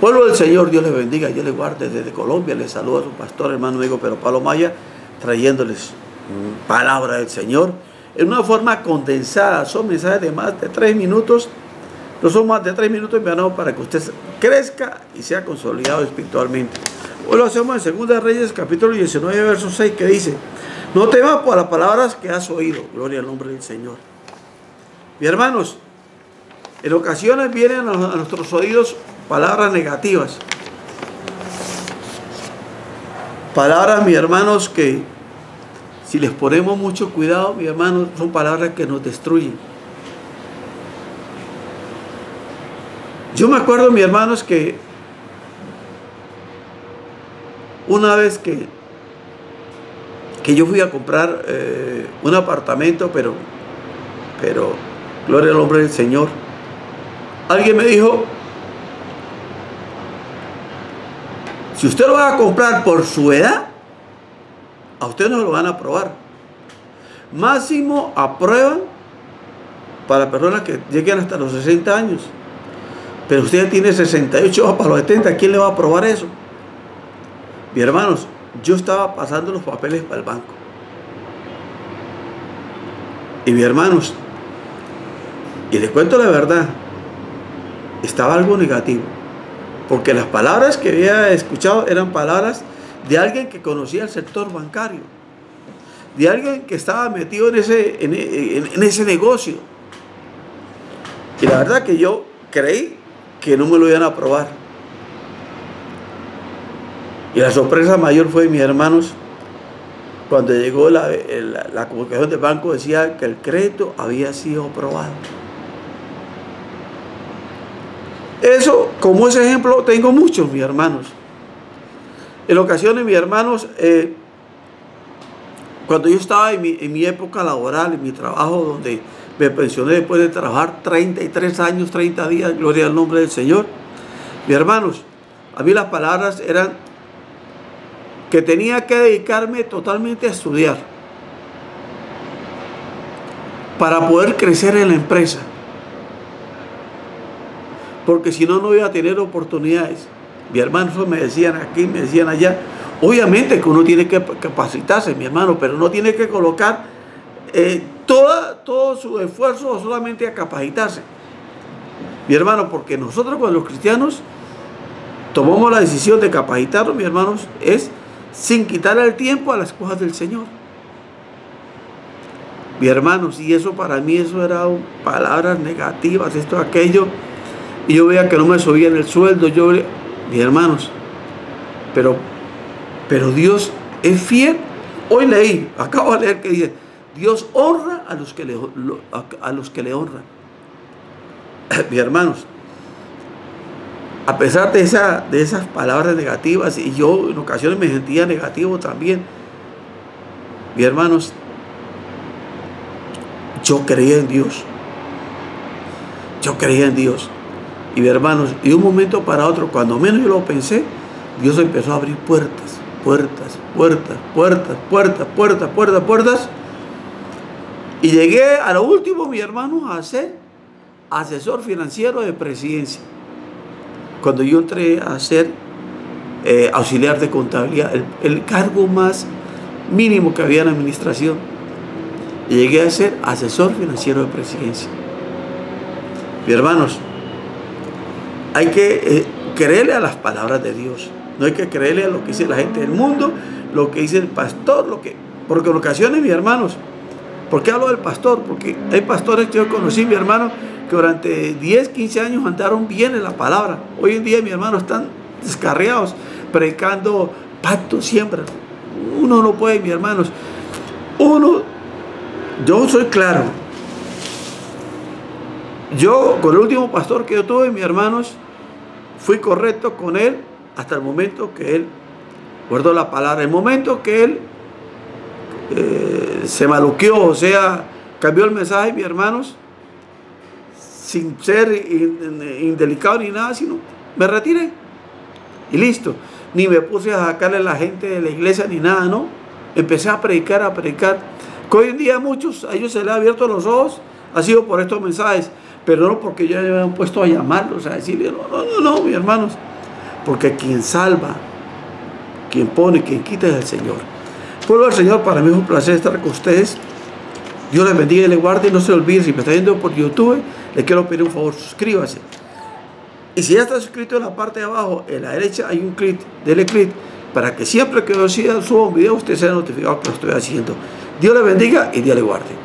Pueblo del Señor, Dios les bendiga, Dios les guarde. Desde Colombia les saluda a su pastor, hermano amigo Pero Pablo Maya, trayéndoles palabra del Señor en una forma condensada. Son mensajes de más de tres minutos. No son más de tres minutos enviados para que usted crezca y sea consolidado espiritualmente. Hoy lo hacemos en 2 Reyes, capítulo 19, verso 6, que dice: No temas por las palabras que has oído. Gloria al nombre del Señor. Mi hermanos, en ocasiones vienen a nuestros oídos palabras negativas. Palabras, mis hermanos, que si les ponemos mucho cuidado, mis hermanos, son palabras que nos destruyen. Yo me acuerdo, mis hermanos, que una vez que, que yo fui a comprar eh, un apartamento, pero, pero, gloria al nombre del Señor, alguien me dijo, Si usted lo va a comprar por su edad, a usted no lo van a aprobar. Máximo aprueban para personas que lleguen hasta los 60 años. Pero usted tiene 68 para los 70, ¿quién le va a aprobar eso? Mi hermanos, yo estaba pasando los papeles para el banco. Y mi hermanos, y les cuento la verdad, estaba algo negativo porque las palabras que había escuchado eran palabras de alguien que conocía el sector bancario, de alguien que estaba metido en ese, en, ese negocio. Y la verdad que yo creí que no me lo iban a aprobar. Y la sorpresa mayor fue, mis hermanos, cuando llegó la, la comunicación del banco, decía que el crédito había sido aprobado. Eso, como ese ejemplo, tengo muchos, mis hermanos. En ocasiones, mis hermanos, eh, cuando yo estaba en mi, época laboral, en mi trabajo, donde me pensioné después de trabajar 33 años, 30 días, gloria al nombre del Señor, mis hermanos, a mí las palabras eran que tenía que dedicarme totalmente a estudiar para poder crecer en la empresa porque si no, no iba a tener oportunidades. Mi hermano me decían aquí, me decían allá. Obviamente que uno tiene que capacitarse, mi hermano, pero no tiene que colocar eh, toda, todo su esfuerzo solamente a capacitarse. Mi hermano, porque nosotros cuando los cristianos tomamos la decisión de capacitarnos, mi hermanos, es sin quitarle el tiempo a las cosas del Señor. Mi hermanos, y eso para mí eso eran palabras negativas, esto, aquello y yo veía que no me subían el sueldo, yo, mis hermanos, pero, pero Dios es fiel. Hoy leí, acabo de leer que dice, Dios honra a los que le, a los que le honran. mis hermanos, a pesar de, esa, de esas palabras negativas, y yo en ocasiones me sentía negativo también, mis hermanos, yo creía en Dios. Yo creía en Dios. Y hermanos, y un momento para otro, cuando menos yo lo pensé, Dios empezó a abrir puertas, puertas, puertas, puertas, puertas, puertas, puertas, puertas. Y llegué a lo último, mi hermano, a ser asesor financiero de presidencia. Cuando yo entré a ser eh, auxiliar de contabilidad, el, cargo más mínimo que había en la administración. Llegué a ser asesor financiero de presidencia. Mi hermanos, hay que eh, creerle a las palabras de Dios. No hay que creerle a lo que dice la gente del mundo, lo que dice el pastor, lo que. Porque en ocasiones, mis hermanos, ¿por qué hablo del pastor? Porque hay pastores que yo conocí, mi hermano, que durante 10, 15 años andaron bien en la palabra. Hoy en día, mi hermano, están descarriados, predicando pacto siempre. Uno no puede, mis hermanos. Uno, yo soy claro. Yo, con el último pastor que yo tuve, mis hermanos, fui correcto con él hasta el momento que él guardó la palabra. El momento que él eh, se maluqueó, o sea, cambió el mensaje, mis hermanos, sin ser indelicado ni nada, sino me retiré y listo. Ni me puse a sacarle a la gente de la iglesia ni nada, ¿no? Empecé a predicar, a predicar. Que hoy en día muchos, a ellos se les ha abierto los ojos, ha sido por estos mensajes pero no porque ya me han puesto a llamarlos, a decirle, no, no, no, no, mis hermanos. porque quien salva, quien pone, quien quita es el Señor. Pueblo del Señor, para mí es un placer estar con ustedes. Dios les bendiga y les guarde y no se olviden, si me está viendo por YouTube, le quiero pedir un favor, suscríbase. Y si ya está suscrito en la parte de abajo, en la derecha hay un clic, dele clic para que siempre que yo suba un video usted sea notificado que lo estoy haciendo. Dios le bendiga y Dios le guarde.